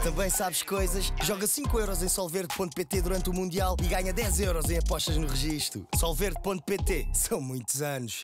Se também sabes coisas, joga 5€ em solverde.pt durante o Mundial e ganha 10€ em apostas no registro. Solverde.pt são muitos anos.